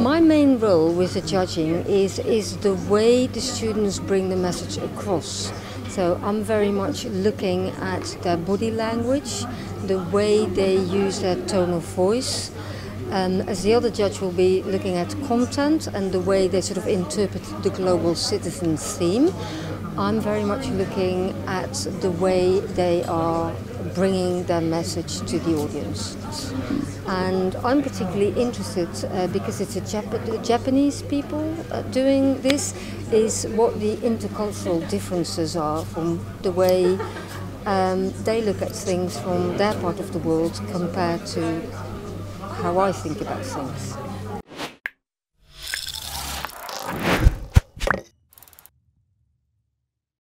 My main role with the judging is, is the way the students bring the message across. So I'm very much looking at their body language, the way they use their tone of voice. Um, as the other judge will be looking at content and the way they sort of interpret the global citizen theme. I'm very much looking at the way they are bringing their message to the audience. And I'm particularly interested uh, because it's a Jap- Japanese people uh, doing this, is what the intercultural differences are from the way um, they look at things from their part of the world compared to how I think about things.